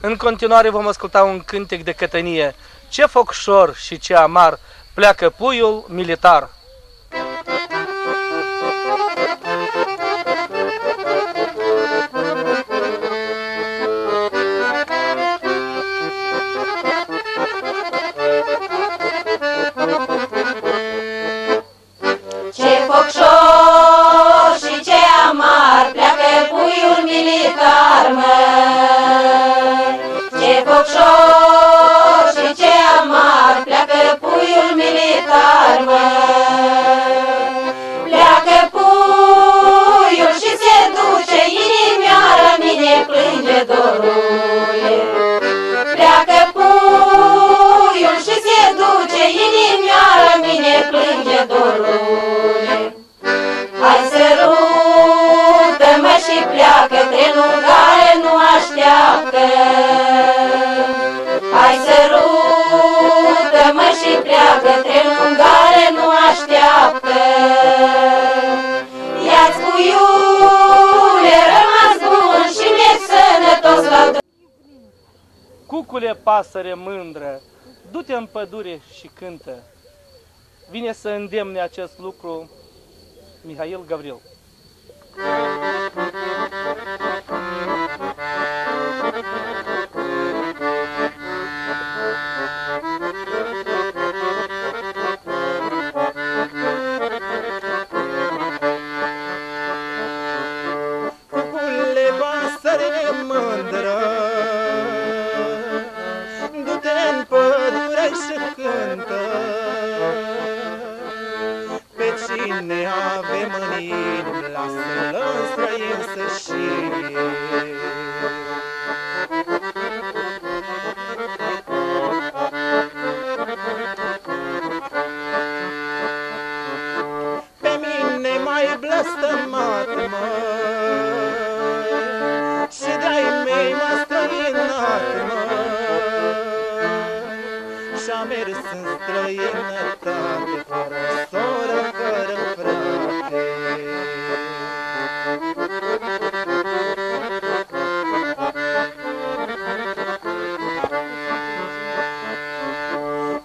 În continuare vom asculta un cântec de cătănie. Ce focșor și ce amar pleacă puiul militar. Inimioara mine plânge dorule. Pleacă puiul și se duce, inimioara mine plânge dorule. Cucule pasăre mândră, du-te în pădure și cântă. Vine să îndemne acest lucru Mihail Gavril. Cucule pasăre mândră și cântă Pe cine avem în inimă Lasă-l în străin să știe mers în străinătate Fără soră, fără frate.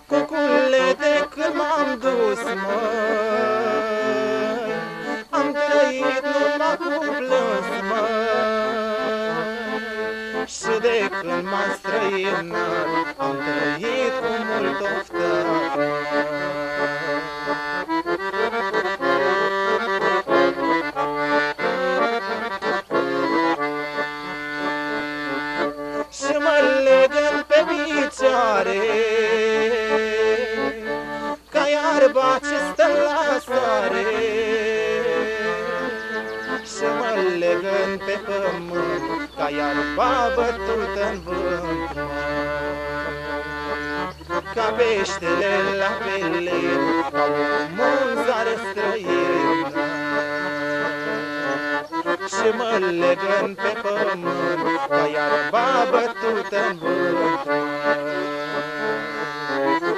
Cucule, de când m-am dus, măi Am trăit numai cu plâns, măi Și de când m-am străinat Am trăit cu mult oftat, Și mă legăn pe picioare Ca iarba ce stă la soare. Și mă legăn pe pământ Ca iarba bătută în vânt Ca peștele la pelin Ca o munzare străină și mă legăn pe pământ Ca iarba bătută în vânt.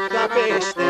Ca pește